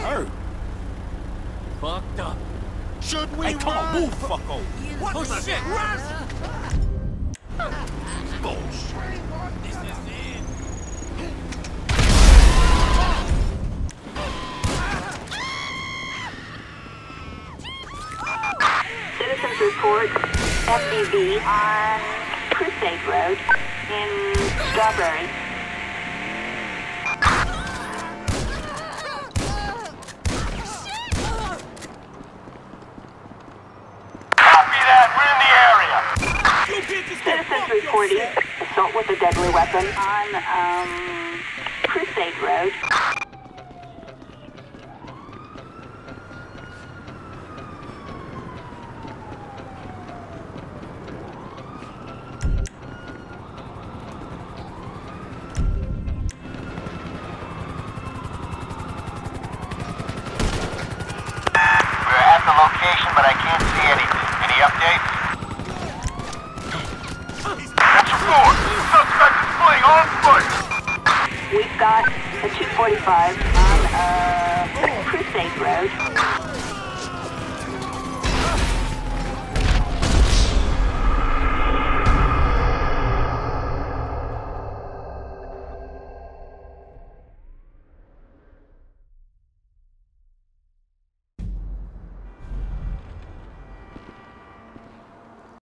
Hurt. Fucked up. Should we Hey, come on, move, fucko. What oh, shit? Bullshit. This is it. Citizens report FDV on Crusade Road in Strawberry. Citizens reporting assault with a deadly weapon on um, Crusade Road. We're at the location, but I can't see anything. Any updates? Four. Suspect is on foot. We've got a 245 on uh.